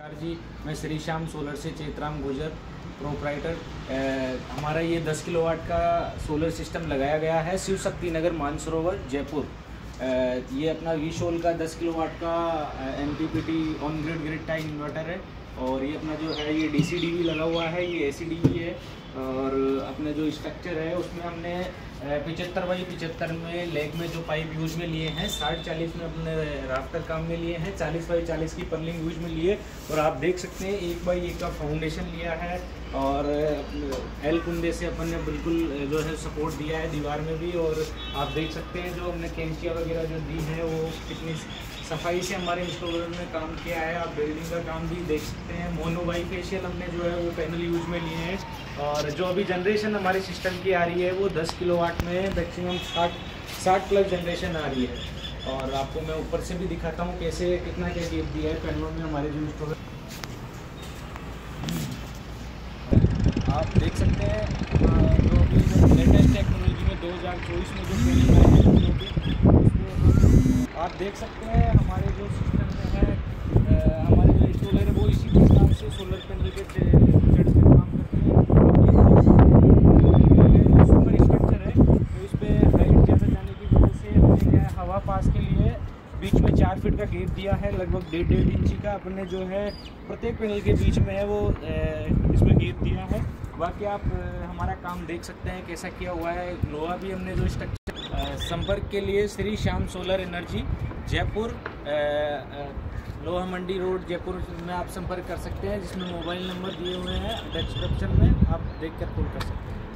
नमस्कार जी, मैं श्री श्याम सोलर से चेतराम गुजर प्रोपराइटर हमारा ये 10 किलोवाट का सोलर सिस्टम लगाया गया है शिव शक्ति नगर, मानसरोवर, जयपुर. ये अपना वी शोल का 10 किलोवाट का M on grid grid time inverter है. और ये अपना जो है, ये डी सी डी लगा हुआ है, ये ए सी डी है और अपने जो स्ट्रक्चर है, उसमें हमने पिचहत्तर बाई पिचहत्तर में लेग में जो पाइप यूज़ में लिए हैं, साठ चालीस में अपने राफ्टर काम में लिए हैं, चालीस बाई चालीस की पर्लिंग यूज़ में लिए और आप देख सकते हैं, एक बाई एक का फाउंडेशन लिया है और एल कुंदे से अपन ने बिल्कुल जो है सपोर्ट दिया है दीवार में भी और आप देख सकते हैं जो हमने कैंचिया वगैरह जो दी है, वो कितनी सफ़ाई से हमारे इंस्टॉलर ने काम किया है, आप बिल्डिंग का काम भी देख सकते हैं। मोनो बाई फेशियल हमने जो है वो पैनल यूज़ में लिए हैं। और जो अभी जनरेशन हमारे सिस्टम की आ रही है, वो 10 किलो वाट में मैक्सिमम 60 60 प्लस जनरेशन आ रही है। और आपको मैं ऊपर से भी दिखाता हूँ कैसे, कितना क्या गेप दिया है पैनलों में हमारे जो इंस्टॉलर आप देख सकते हैं, जो लेटेस्ट टेक्नोलॉजी में 2024 में जो आप देख सकते हैं हमारे जो सिस्टम में है अ, हमारे जो इंस्टॉलर है वो इसी प्रकार से सोलर पैनल के काम करते हैं। सुपर स्ट्रक्चर है। तो पर हाइट ज़्यादा जाने की वजह से हमने क्या हवा पास के लिए बीच में चार फीट का गेट दिया है, लगभग डेढ़ डेढ़ इंची का। अपने जो है, प्रत्येक पैनल के बीच में है वो इसमें गेट दिया है। बाकी आप हमारा काम देख सकते हैं कैसा किया हुआ है। लोहा भी हमने जो स्ट्रक्चर संपर्क के लिए Shri Shyam solar energy Jaipur Loha Mandi road, Jaipur में आप संपर्क कर सकते हैं, जिसमें मोबाइल नंबर दिए हुए हैं डिस्क्रिप्शन में आप देख कर कॉल कर सकते हैं।